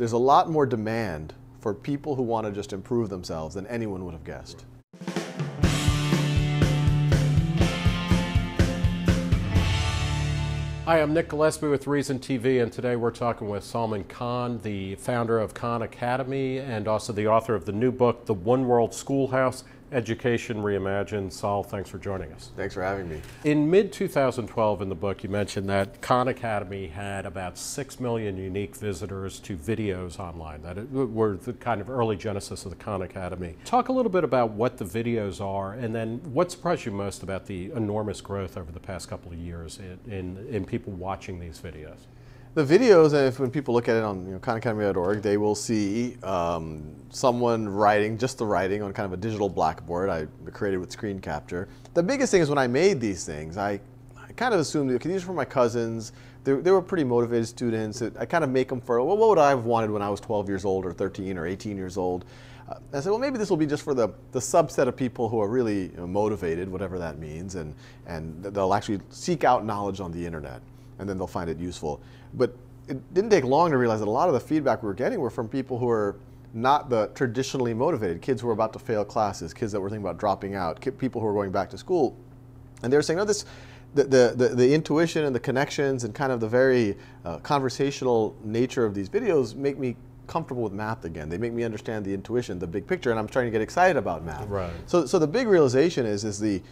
there's a lot more demand for people who want to just improve themselves than anyone would have guessed. Hi, I'm Nick Gillespie with Reason TV, and today we're talking with Salman Khan, the founder of Khan Academy and also the author of the new book, The One World Schoolhouse Education Reimagined. Sal, thanks for joining us. Thanks for having me. In mid 2012, in the book, you mentioned that Khan Academy had about 6 million unique visitors to videos online that were the kind of early genesis of the Khan Academy. Talk a little bit about what the videos are and then what surprised you most about the enormous growth over the past couple of years in, in, in people watching these videos the videos, if when people look at it on you know, khanacademy.org, they will see um, someone writing, just the writing on kind of a digital blackboard I created with screen capture. The biggest thing is when I made these things, I, I kind of assumed, okay, these were my cousins, they, they were pretty motivated students. I kind of make them for, well, what would I have wanted when I was 12 years old or 13 or 18 years old? Uh, I said, well, maybe this will be just for the, the subset of people who are really you know, motivated, whatever that means, and, and they'll actually seek out knowledge on the internet and then they'll find it useful. But it didn't take long to realize that a lot of the feedback we were getting were from people who are not the traditionally motivated, kids who were about to fail classes, kids that were thinking about dropping out, people who were going back to school. And they were saying, no, this, the, the, the, the intuition and the connections and kind of the very uh, conversational nature of these videos make me comfortable with math again. They make me understand the intuition, the big picture, and I'm starting to get excited about math. Right. So, so the big realization is, is the,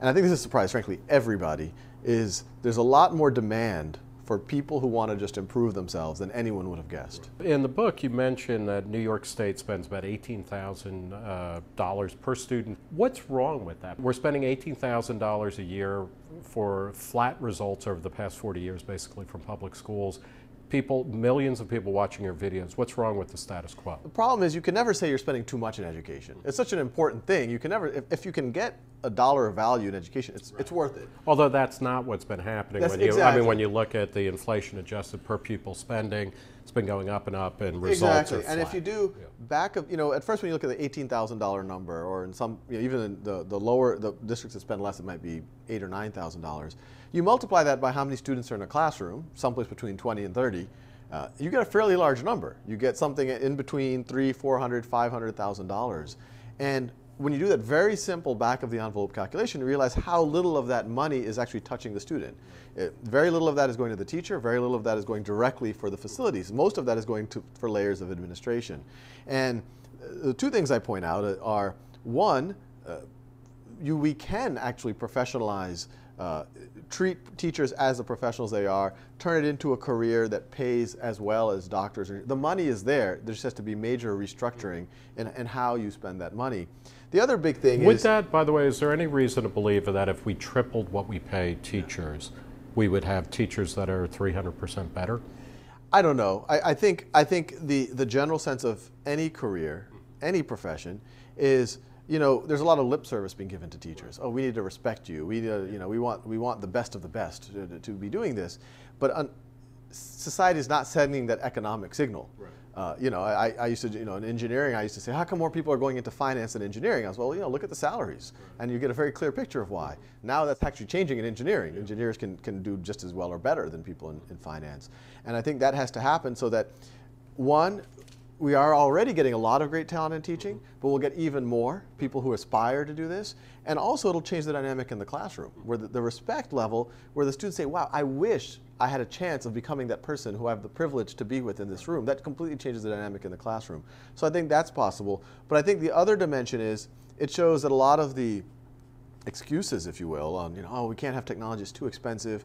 and I think this is a surprise, frankly, everybody, is there's a lot more demand for people who want to just improve themselves than anyone would have guessed. In the book, you mentioned that New York State spends about $18,000 uh, per student. What's wrong with that? We're spending $18,000 a year for flat results over the past 40 years, basically, from public schools people, millions of people watching your videos. What's wrong with the status quo? The problem is you can never say you're spending too much in education. It's such an important thing. You can never, if, if you can get a dollar of value in education, it's, right. it's worth it. Although that's not what's been happening. That's when you, exactly. I mean, when you look at the inflation adjusted per pupil spending, it's been going up and up, and results exactly. are flat. And if you do yeah. back of, you know, at first when you look at the eighteen thousand dollar number, or in some, you know, even in the the lower the districts that spend less, it might be eight or nine thousand dollars. You multiply that by how many students are in a classroom, someplace between twenty and thirty uh, you get a fairly large number. You get something in between three, four hundred, five hundred thousand dollars, and when you do that very simple back of the envelope calculation, you realize how little of that money is actually touching the student. It, very little of that is going to the teacher. Very little of that is going directly for the facilities. Most of that is going to, for layers of administration. And uh, the two things I point out are one, uh, you, we can actually professionalize uh, treat teachers as the professionals they are, turn it into a career that pays as well as doctors. The money is there. There just has to be major restructuring in, in how you spend that money. The other big thing With is. that, by the way, is there any reason to believe that if we tripled what we pay teachers, we would have teachers that are 300% better? I don't know. I, I, think, I think the, the general sense of any career, any profession, is you know, there's a lot of lip service being given to teachers. Oh, we need to respect you. We, uh, you know, we want, we want the best of the best to, to, be doing this. But un- society is not sending that economic signal. Right. Uh, you know, I, I used to, you know, in engineering, I used to say, how come more people are going into finance than engineering? I was, well, you know, look at the salaries, and you get a very clear picture of why. Now that's actually changing in engineering. Yeah. Engineers can, can do just as well or better than people in, in finance. And I think that has to happen so that, one, we are already getting a lot of great talent in teaching, but we'll get even more people who aspire to do this. And also it'll change the dynamic in the classroom, where the, the, respect level, where the students say, wow, I wish I had a chance of becoming that person who I have the privilege to be with in this room. That completely changes the dynamic in the classroom. So I think that's possible. But I think the other dimension is, it shows that a lot of the excuses, if you will, on, you know, oh, we can't have technology, it's too expensive,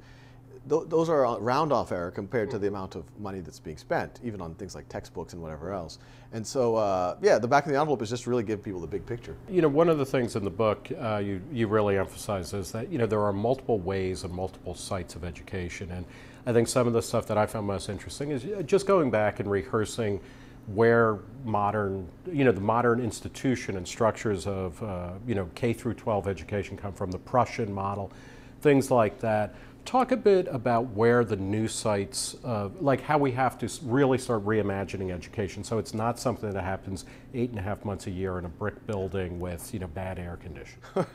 th those are round off error compared to the amount of money that's being spent, even on things like textbooks and whatever else. And so, uh, yeah, the back of the envelope is just really give people the big picture. You know, one of the things in the book uh, you, you really emphasize is that, you know, there are multiple ways and multiple sites of education. And I think some of the stuff that I found most interesting is uh, just going back and rehearsing where modern, you know, the modern institution and structures of, uh, you know, K through 12 education come from, the Prussian model, things like that. Talk a bit about where the new sites, uh, like how we have to really start reimagining education, so it's not something that happens eight and a half months a year in a brick building with you know bad air conditions.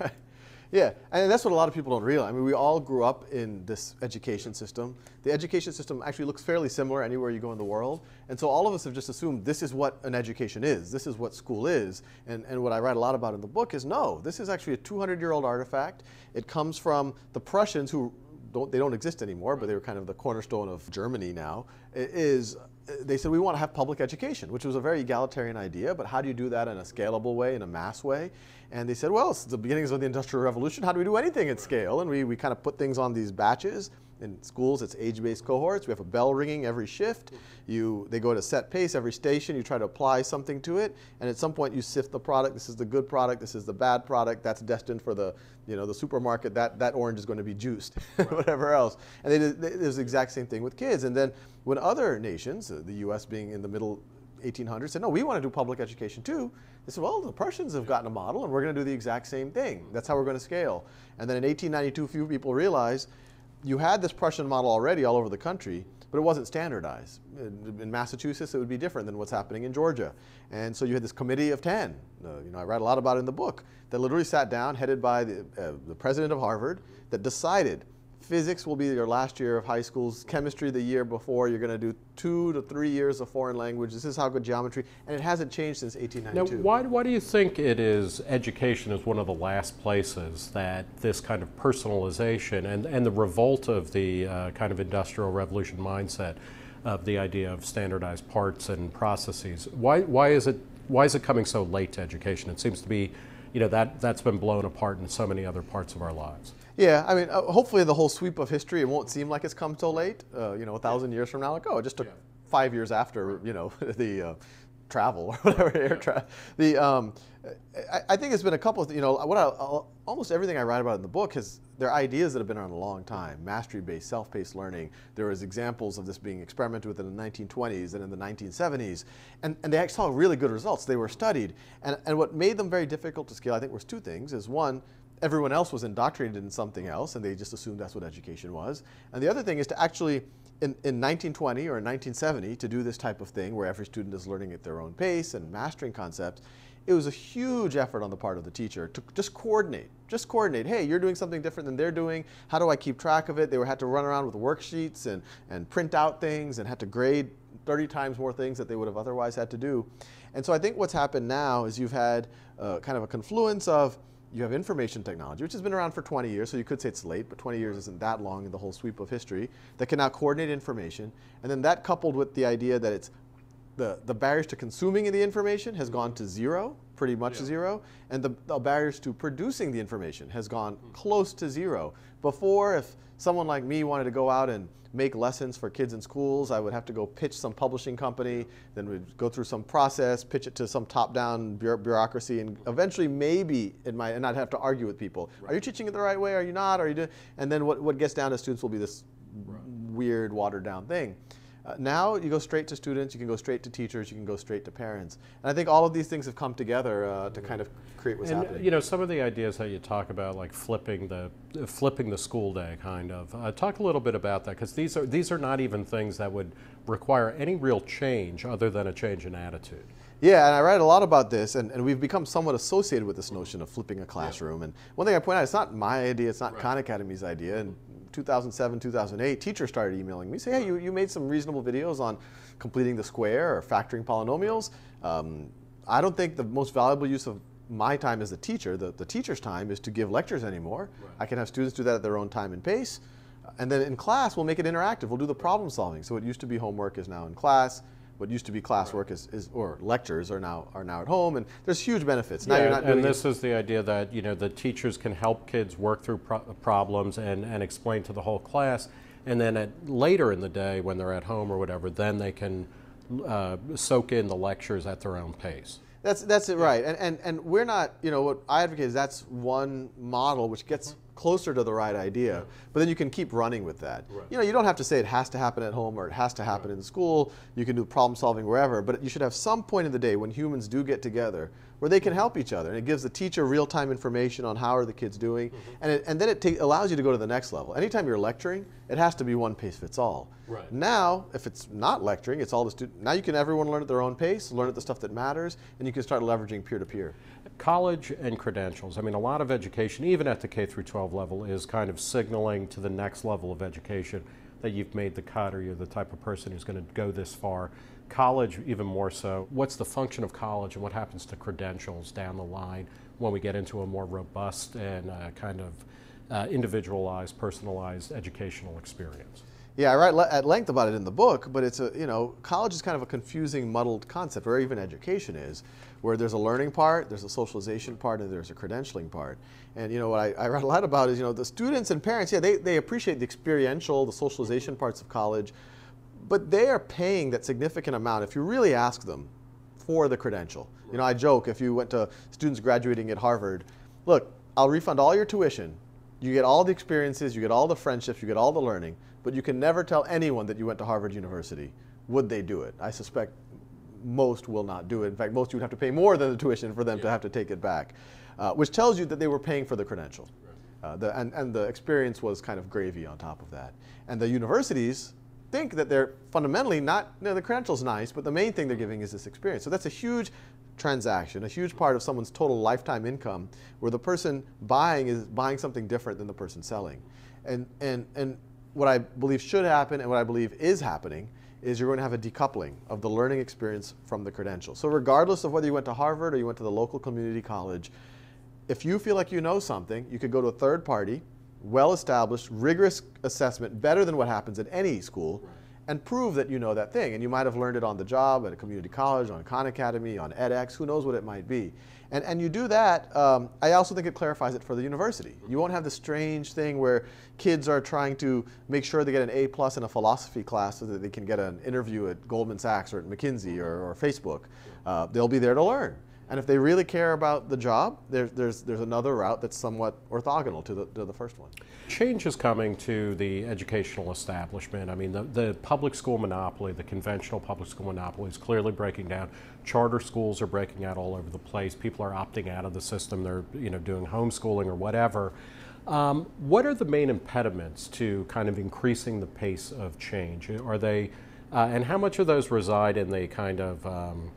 Yeah, and that's what a lot of people don't realize. I mean, we all grew up in this education system. The education system actually looks fairly similar anywhere you go in the world. And so all of us have just assumed this is what an education is, this is what school is. And, and what I write a lot about in the book is no, this is actually a 200 year old artifact. It comes from the Prussians who don't, they don't exist anymore, but they were kind of the cornerstone of Germany now, is uh, they said we want to have public education, which was a very egalitarian idea, but how do you do that in a scalable way, in a mass way? And they said, well, it's the beginnings of the Industrial Revolution. How do we do anything at scale? And we, we kind of put things on these batches in schools, it's age-based cohorts. We have a bell ringing every shift. You, they go at a set pace every station. You try to apply something to it, and at some point you sift the product. This is the good product. This is the bad product. That's destined for the, you know, the supermarket. That that orange is going to be juiced, right. whatever else. And they did, they, it was the exact same thing with kids. And then when other nations, uh, the U.S. being in the middle 1800s, said, no, we want to do public education too. They said, well, the Prussians have gotten a model, and we're going to do the exact same thing. That's how we're going to scale. And then in 1892, few people realized you had this Prussian model already all over the country, but it wasn't standardized. In, Massachusetts, it would be different than what's happening in Georgia. And so you had this committee of 10, uh, you know, I write a lot about it in the book, that literally sat down, headed by the, uh, the president of Harvard, that decided physics will be your last year of high school's chemistry the year before you're going to do two to three years of foreign language. This is how good geometry and it hasn't changed since 1892 now why, why do you think it is education is one of the last places that this kind of personalization and, and the revolt of the uh, kind of industrial revolution mindset of the idea of standardized parts and processes why, why is it why is it coming so late to education? It seems to be you know that that's been blown apart in so many other parts of our lives yeah, I mean, uh, hopefully the whole sweep of history, it won't seem like it's come so late. Uh, you know, a thousand years from now, like, oh, it just took yeah. five years after, you know, the uh, travel or whatever, air travel. The, um, I, I, think it's been a couple of, you know, what I, almost everything I write about in the book has, they're ideas that have been around a long time. Mastery-based, self-paced learning. There was examples of this being experimented with in the 1920s and in the 1970s. And, and they actually saw really good results. They were studied. And, and what made them very difficult to scale, I think, was two things. Is one, everyone else was indoctrinated in something else and they just assumed that's what education was. And the other thing is to actually, in, in 1920 or in 1970, to do this type of thing where every student is learning at their own pace and mastering concepts, it was a huge effort on the part of the teacher to just coordinate. Just coordinate. Hey, you're doing something different than they're doing. How do I keep track of it? They were, had to run around with worksheets and, and print out things and had to grade 30 times more things that they would have otherwise had to do. And so I think what's happened now is you've had uh, kind of a confluence of you have information technology, which has been around for 20 years, so you could say it's late, but 20 years isn't that long in the whole sweep of history, that can now coordinate information. And then that coupled with the idea that it's the, the barriers to consuming the information has gone to zero, pretty much yeah. zero, and the, the, barriers to producing the information has gone mm. close to zero. Before, if someone like me wanted to go out and make lessons for kids in schools, I would have to go pitch some publishing company, then we'd go through some process, pitch it to some top-down bureaucracy, and eventually maybe it might, and I'd have to argue with people. Right. Are you teaching it the right way? Are you not? Are you doing? And then what, what gets down to students will be this right. weird, watered-down thing. Uh, now you go straight to students, you can go straight to teachers, you can go straight to parents. And I think all of these things have come together uh, to kind of create what's and, happening. You know, some of the ideas that you talk about, like flipping the uh, flipping the school day, kind of. Uh, talk a little bit about that, because these are these are not even things that would require any real change other than a change in attitude. Yeah, and I write a lot about this, and, and we've become somewhat associated with this notion of flipping a classroom. Yeah. And one thing I point out, it's not my idea, it's not right. Khan Academy's idea, and 2007, 2008, teachers started emailing me, say, hey, you, you made some reasonable videos on completing the square or factoring polynomials. Um, I don't think the most valuable use of my time as a teacher, the, the teacher's time, is to give lectures anymore. Right. I can have students do that at their own time and pace. And then in class, we'll make it interactive. We'll do the problem solving. So what used to be homework is now in class what used to be classwork is, is, or lectures are now are now at home, and there's huge benefits. Now yeah, you're not and this it. is the idea that you know the teachers can help kids work through pro problems and, and explain to the whole class, and then at, later in the day when they're at home or whatever, then they can uh, soak in the lectures at their own pace. That's that's it, right. And, and and we're not, you know, what I advocate is that's one model which gets closer to the right idea. But then you can keep running with that. You know, you don't have to say it has to happen at home or it has to happen in school. You can do problem solving wherever, but you should have some point in the day when humans do get together where they can help each other. And it gives the teacher real-time information on how are the kids doing. Mm-hmm. And, it, and then it allows you to go to the next level. Anytime you're lecturing, it has to be one pace fits all. Right. Now, if it's not lecturing, it's all the student. Now you can everyone learn at their own pace, learn at the stuff that matters, and you can start leveraging peer-to-peer. College and credentials. I mean, a lot of education, even at the K through 12 level, is kind of signaling to the next level of education that you've made the cut or you're the type of person who's going to go this far. College, even more so. What's the function of college and what happens to credentials down the line when we get into a more robust and uh, kind of uh, individualized, personalized educational experience? Yeah, I write le- at length about it in the book, but it's a, you know, college is kind of a confusing, muddled concept, or even education is, where there's a learning part, there's a socialization part, and there's a credentialing part. And, you know, what I, I write a lot about is, you know, the students and parents, yeah, they, they appreciate the experiential, the socialization parts of college, but they are paying that significant amount, if you really ask them, for the credential. You know, I joke, if you went to students graduating at Harvard, look, I'll refund all your tuition, you get all the experiences, you get all the friendships, you get all the learning, but you can never tell anyone that you went to Harvard University. Would they do it? I suspect most will not do it. In fact, most you would have to pay more than the tuition for them to have to take it back, uh, which tells you that they were paying for the credential. Uh, the, and, and the experience was kind of gravy on top of that. And the universities think that they're fundamentally not, you know, the credential's nice, but the main thing they're giving is this experience. So that's a huge transaction, a huge part of someone's total lifetime income, where the person buying is buying something different than the person selling. And, and, and what I believe should happen and what I believe is happening is you're going to have a decoupling of the learning experience from the credential. So regardless of whether you went to Harvard or you went to the local community college, if you feel like you know something, you could go to a third party, well established, rigorous assessment, better than what happens at any school, and prove that you know that thing. And you might have learned it on the job, at a community college, on Khan Academy, on edX, who knows what it might be. And, and you do that, um, I also think it clarifies it for the university. You won't have the strange thing where kids are trying to make sure they get an A plus in a philosophy class so that they can get an interview at Goldman Sachs or at McKinsey or, or Facebook. Uh, they'll be there to learn. And if they really care about the job, there, there's, there's another route that's somewhat orthogonal to the, to the first one. Change is coming to the educational establishment. I mean, the, the public school monopoly, the conventional public school monopoly is clearly breaking down. Charter schools are breaking out all over the place. People are opting out of the system. They're you know, doing homeschooling or whatever. Um, what are the main impediments to kind of increasing the pace of change? Are they, uh, and how much of those reside in the kind of um,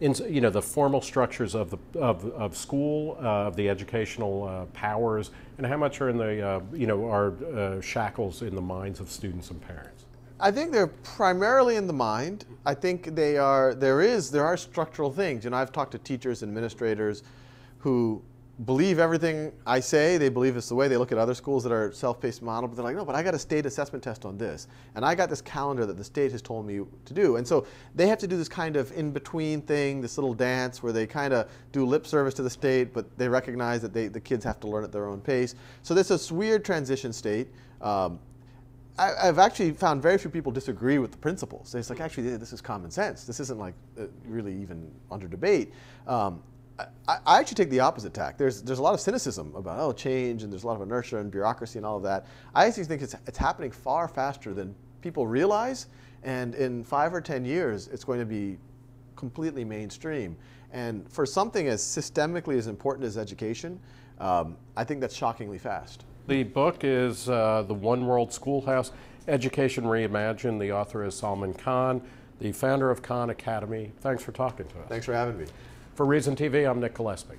in, you know, the formal structures of, the, of, of school, uh, of the educational uh, powers, and how much are in the, uh, you know, are uh, shackles in the minds of students and parents? I think they're primarily in the mind. I think they are, there is, there are structural things. You know, I've talked to teachers, and administrators who believe everything I say. They believe it's the way they look at other schools that are self-paced model, but they're like, no, but I got a state assessment test on this, and I got this calendar that the state has told me to do, and so they have to do this kind of in-between thing, this little dance where they kind of do lip service to the state, but they recognize that they, the kids have to learn at their own pace. So there's this weird transition state. Um, I, have actually found very few people disagree with the principles. It's like, actually, this is common sense. This isn't like uh, really even under debate. Um, I, I, actually take the opposite tack. There's, there's a lot of cynicism about, oh, change, and there's a lot of inertia and bureaucracy and all of that. I actually think it's, it's happening far faster than people realize, and in five or 10 years, it's going to be completely mainstream. And for something as systemically as important as education, um, I think that's shockingly fast. The book is uh, The One World Schoolhouse Education Reimagined. The author is Salman Khan, the founder of Khan Academy. Thanks for talking to us. Thanks for having me. For Reason TV, I'm Nick Gillespie.